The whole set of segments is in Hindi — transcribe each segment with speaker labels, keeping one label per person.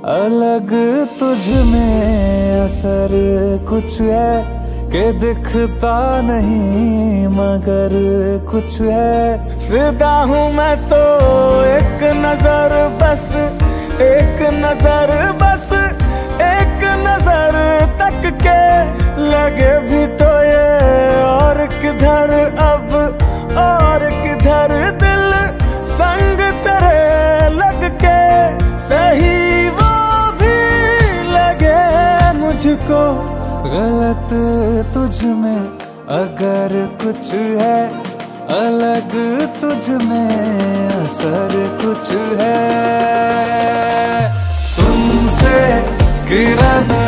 Speaker 1: अलग तुझ में असर कुछ है के दिखता नहीं, मगर कुछ है। फिदा हूँ मैं तो एक नज़र बस, एक नज़र बस। गलत तुझ में अगर कुछ है अलग तुझ में असर कुछ है। तुमसे किरण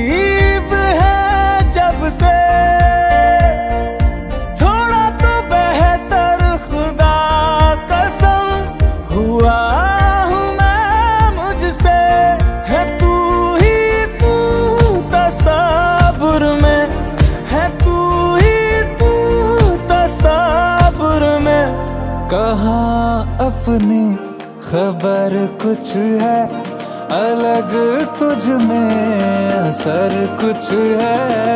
Speaker 1: नसीब है जब से। थोड़ा तो बेहतर खुदा कसम हुआ हूँ मैं मुझसे। है तू ही तू तसाबुर में। है तू ही तू तसाबुर में। कहा अपनी खबर कुछ है? अलग तुझ में असर कुछ है।